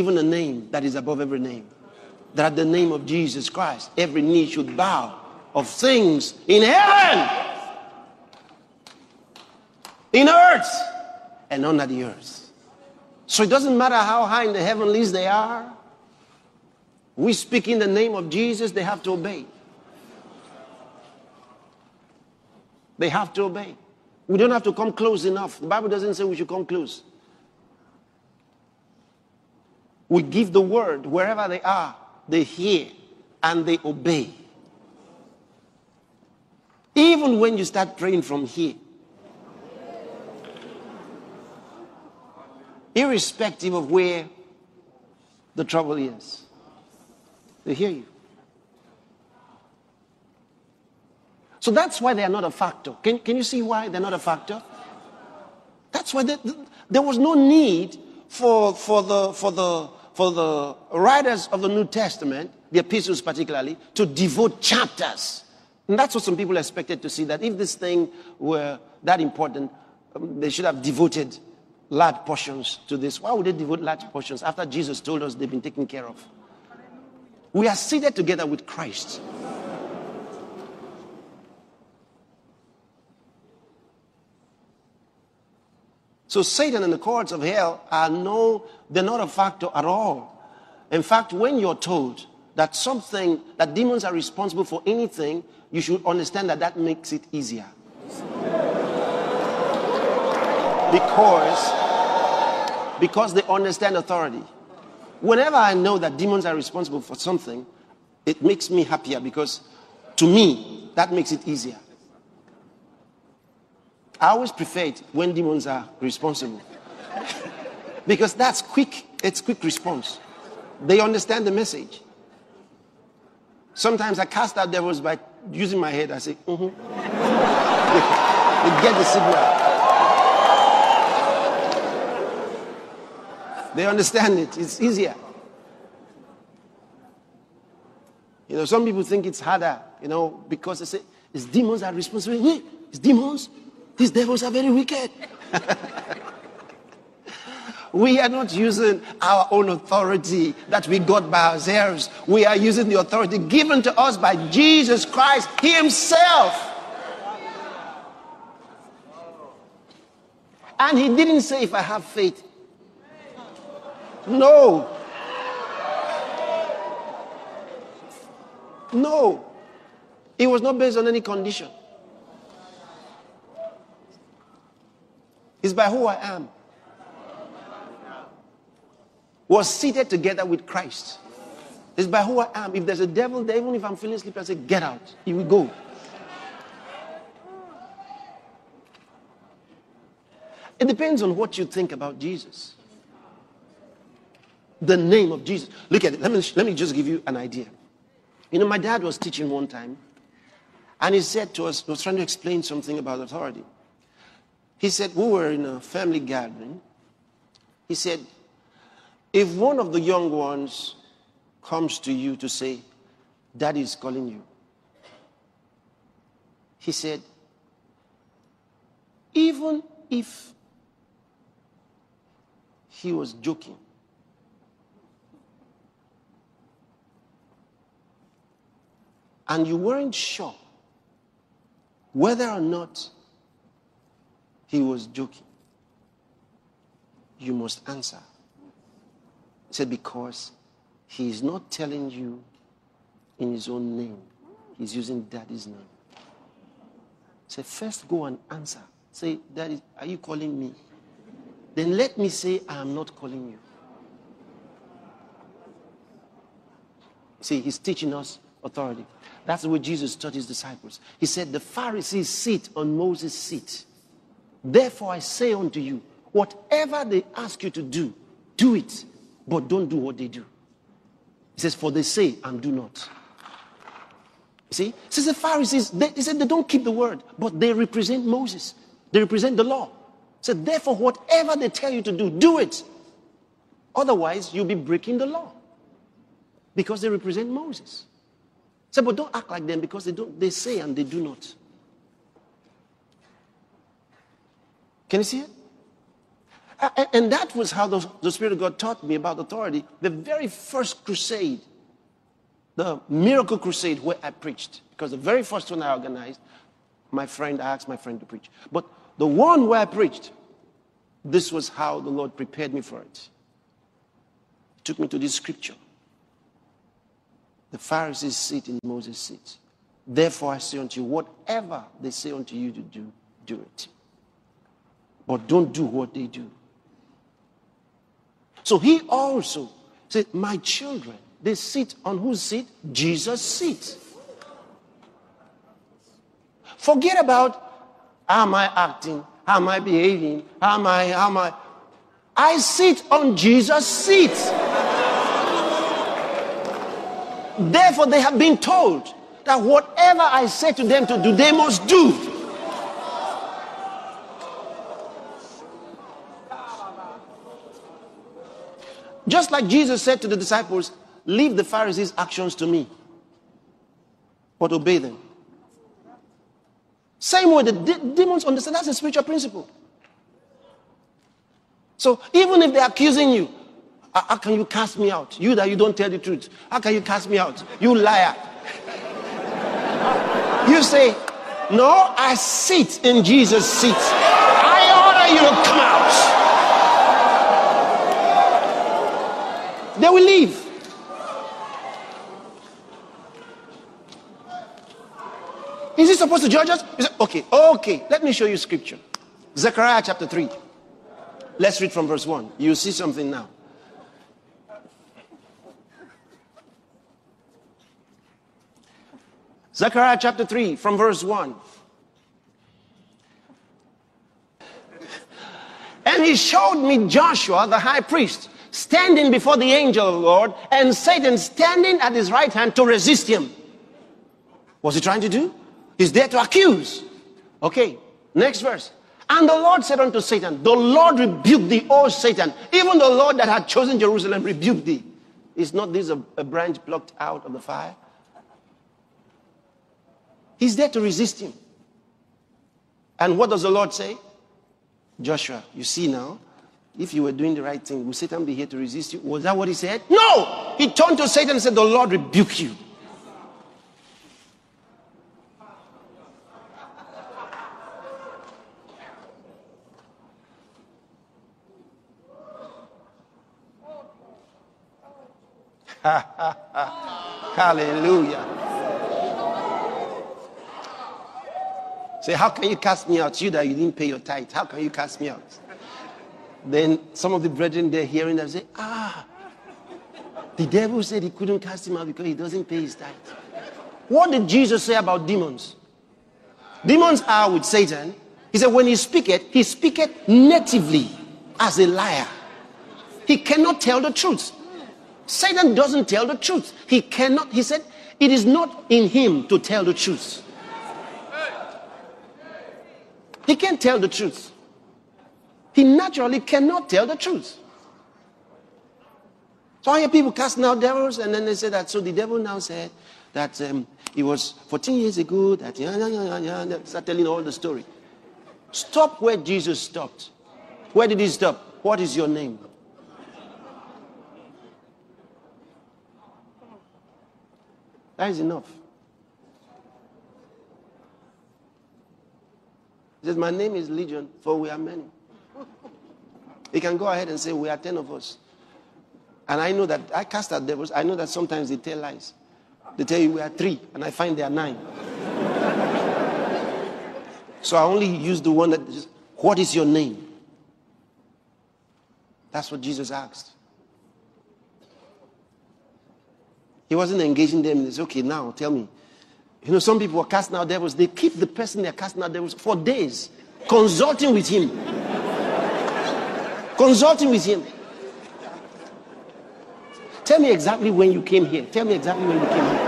given a name that is above every name. That at the name of Jesus Christ, every knee should bow of things in heaven, in earth, and under the earth. So it doesn't matter how high in the heavenlies they are. We speak in the name of Jesus, they have to obey. They have to obey. We don't have to come close enough. The Bible doesn't say we should come close. We give the word wherever they are, they hear and they obey. Even when you start praying from here, irrespective of where the trouble is, they hear you. So that's why they are not a factor. Can, can you see why they're not a factor? That's why they, there was no need for, for, the, for, the, for the writers of the New Testament, the epistles particularly, to devote chapters. And that's what some people expected to see that if this thing were that important, um, they should have devoted large portions to this. Why would they devote large portions after Jesus told us they've been taken care of? We are seated together with Christ. So Satan and the courts of hell are no, they're not a factor at all. In fact, when you're told that something, that demons are responsible for anything, you should understand that that makes it easier. Because, because they understand authority. Whenever I know that demons are responsible for something, it makes me happier because to me, that makes it easier. I always prefer it when demons are responsible. because that's quick, it's quick response. They understand the message. Sometimes I cast out devils by using my head. I say, mm-hmm. they, they get the signal. They understand it. It's easier. You know, some people think it's harder, you know, because they say, it's demons are responsible. It's demons. These devils are very wicked. we are not using our own authority that we got by ourselves. We are using the authority given to us by Jesus Christ Himself. And He didn't say, if I have faith. No. No. It was not based on any condition. It's by who I am. Was seated together with Christ. It's by who I am. If there's a devil there, even if I'm feeling sleepy, I say, get out. He will go. It depends on what you think about Jesus. The name of Jesus. Look at it. Let me, let me just give you an idea. You know, my dad was teaching one time, and he said to us, he was trying to explain something about authority. He said, We were in a family gathering. He said, If one of the young ones comes to you to say, Daddy is calling you, he said, Even if he was joking, and you weren't sure whether or not he was joking. You must answer. He said, Because he is not telling you in his own name, he's using daddy's name. Say, first go and answer. Say, Daddy, are you calling me? Then let me say, I am not calling you. See, he's teaching us authority. That's way Jesus taught his disciples. He said, The Pharisees sit on Moses' seat. Therefore, I say unto you, whatever they ask you to do, do it, but don't do what they do. He says, For they say and do not. See? Says the Pharisees, they, he said they don't keep the word, but they represent Moses. They represent the law. Said, therefore, whatever they tell you to do, do it. Otherwise, you'll be breaking the law. Because they represent Moses. Said, but don't act like them because they don't they say and they do not. Can you see it? And that was how the, Spirit of God taught me about authority. The very first crusade, the miracle crusade where I preached, because the very first one I organized, my friend, I asked my friend to preach. But the one where I preached, this was how the Lord prepared me for it. He took me to this scripture. The Pharisees sit in Moses' seat. Therefore I say unto you, whatever they say unto you to do, do it. But don't do what they do. So he also said, My children, they sit on whose seat? Jesus' seat. Forget about how am I acting, how am I behaving, how am I, how am I. I sit on Jesus' seat. Therefore, they have been told that whatever I say to them to do, they must do. Just like Jesus said to the disciples, Leave the Pharisees' actions to me, but obey them. Same way the de- demons understand that's a spiritual principle. So even if they're accusing you, how can you cast me out? You that you don't tell the truth. How can you cast me out? You liar. You say, No, I sit in Jesus' seat. I order you to come out. They will leave. Is he supposed to judge us? He said, okay, okay, let me show you scripture. Zechariah chapter 3. Let's read from verse 1. You see something now. Zechariah chapter 3, from verse 1. And he showed me Joshua, the high priest, standing before the angel of the Lord, and Satan standing at his right hand to resist him. What's he trying to do? He's there to accuse. Okay, next verse. And the Lord said unto Satan, The Lord rebuked thee, O Satan. Even the Lord that had chosen Jerusalem rebuked thee. Is not this a, a branch plucked out of the fire? He's there to resist him. And what does the Lord say? Joshua, you see now, if you were doing the right thing, would Satan be here to resist you? Was that what he said? No! He turned to Satan and said, The Lord rebuke you. Hallelujah. Say, how can you cast me out? You that you didn't pay your tithe. How can you cast me out? Then some of the brethren they're hearing that say, ah, the devil said he couldn't cast him out because he doesn't pay his tithe. What did Jesus say about demons? Demons are with Satan. He said, when he speaketh, he speaketh natively as a liar. He cannot tell the truth. Satan doesn't tell the truth. He cannot, he said, it is not in him to tell the truth. He can't tell the truth. He naturally cannot tell the truth. So I hear people casting out devils, and then they say that. So the devil now said that um, it was 14 years ago that yeah, yeah, yeah, yeah, yeah. Start telling all the story. Stop where Jesus stopped. Where did he stop? What is your name? That is enough. He says, My name is Legion, for we are many. He can go ahead and say, We are 10 of us. And I know that I cast out devils. I know that sometimes they tell lies. They tell you we are three, and I find there are nine. so I only use the one that is, What is your name? That's what Jesus asked. He wasn't engaging them. He said, okay, now tell me. You know, some people are casting out devils. They keep the person they're casting out devils for days, consulting with him. Consulting with him. Tell me exactly when you came here. Tell me exactly when you came here.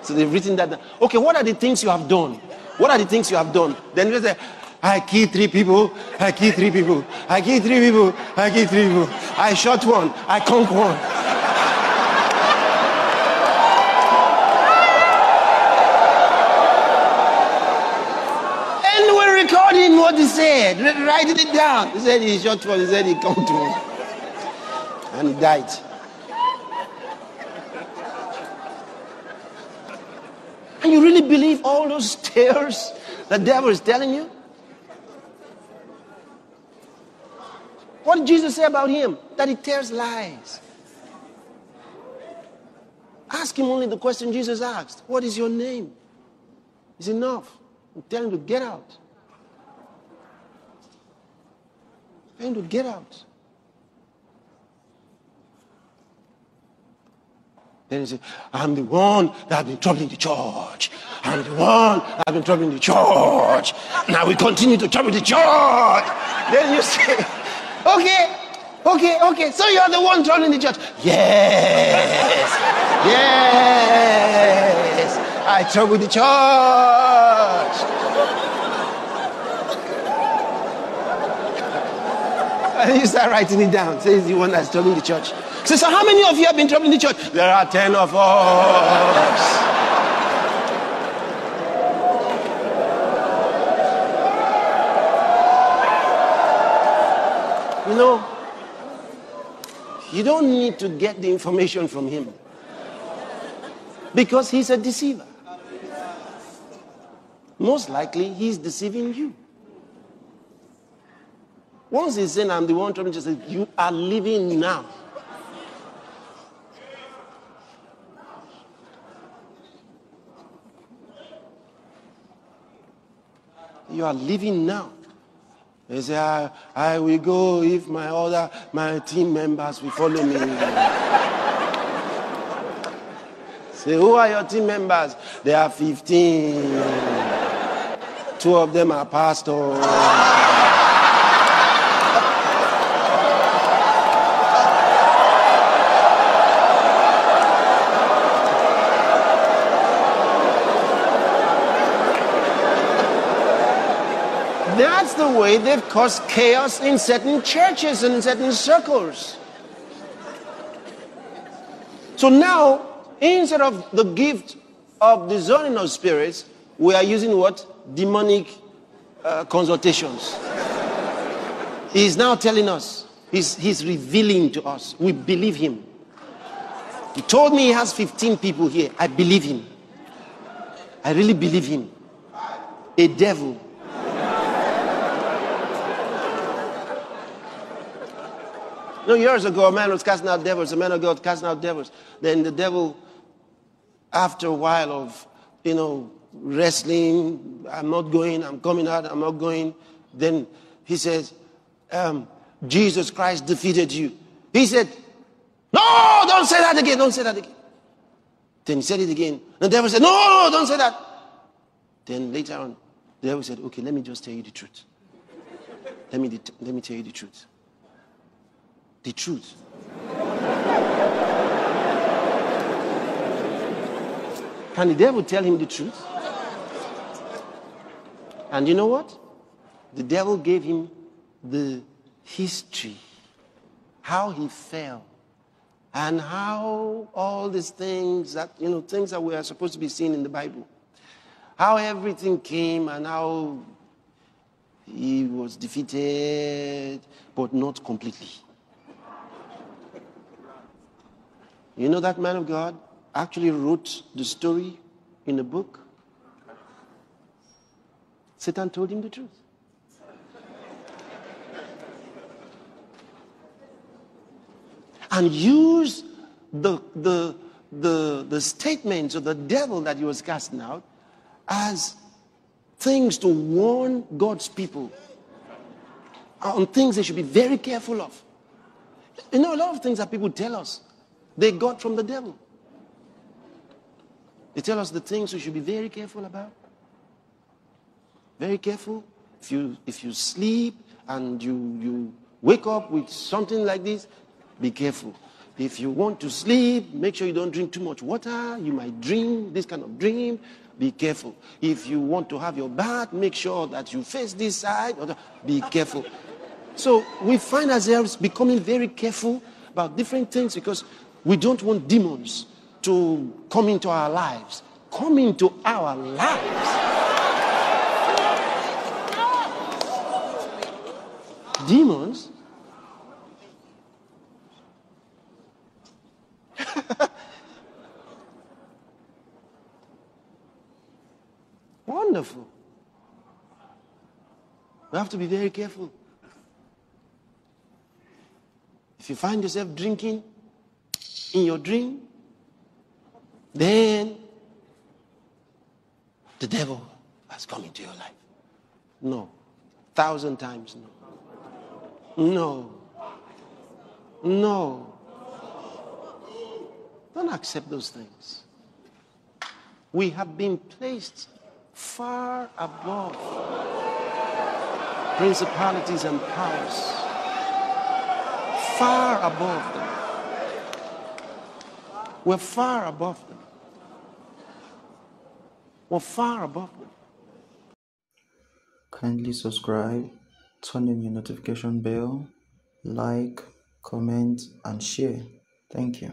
So they've written that down. Okay, what are the things you have done? What are the things you have done? Then they say, I killed three people. I killed three people. I killed three people. I killed three people. I shot one. I conquered one. what he Write it down. He said he shot for. He said he come to me, and he died. And you really believe all those tales the devil is telling you? What did Jesus say about him? That he tells lies. Ask him only the question Jesus asked What is your name? It's enough. tell him to get out. Him to get out. Then he said, I'm the one that has been troubling the church. I'm the one that has been troubling the church. Now we continue to trouble the church. Then you say, okay, okay, okay. So you're the one troubling the church. Yes, yes. I trouble the church. And you start writing it down. Says the one that's troubling the church. Says, so how many of you have been troubling the church? There are ten of us. You know, you don't need to get the information from him because he's a deceiver. Most likely, he's deceiving you. Once he's saying, I'm the one troubling, just say, You are living now. You are living now. They say, I, I will go if my other, my team members will follow me. say, who are your team members? They are 15. Two of them are pastors. That's the way they've caused chaos in certain churches and in certain circles. So now, instead of the gift of discerning of spirits, we are using what? Demonic uh, consultations. He's now telling us, he's, he's revealing to us. We believe him. He told me he has 15 people here. I believe him. I really believe him. A devil No, years ago, a man was casting out devils. A man of God casting out devils. Then the devil, after a while of, you know, wrestling, I'm not going, I'm coming out, I'm not going. Then he says, um, Jesus Christ defeated you. He said, No, don't say that again, don't say that again. Then he said it again. The devil said, No, no, don't say that. Then later on, the devil said, Okay, let me just tell you the truth. Let me, let me tell you the truth the truth. Can the devil tell him the truth? And you know what? The devil gave him the history, how he fell, and how all these things that, you know, things that we are supposed to be seen in the Bible, how everything came and how he was defeated, but not completely. You know that man of God actually wrote the story in a book? Satan told him the truth. And used the, the, the, the statements of the devil that he was casting out as things to warn God's people on things they should be very careful of. You know, a lot of things that people tell us they got from the devil. They tell us the things we should be very careful about. Very careful. If you if you sleep and you you wake up with something like this, be careful. If you want to sleep, make sure you don't drink too much water. You might dream this kind of dream. Be careful. If you want to have your bath, make sure that you face this side. Be careful. So we find ourselves becoming very careful about different things because we don't want demons to come into our lives. Come into our lives. Demons? Wonderful. You have to be very careful. If you find yourself drinking in your dream, then the devil has come into your life. No. Thousand times no. No. No. Don't accept those things. We have been placed far above principalities and powers far above them. We're far above them. We're far above them. Kindly subscribe, turn on your notification bell, like, comment, and share. Thank you.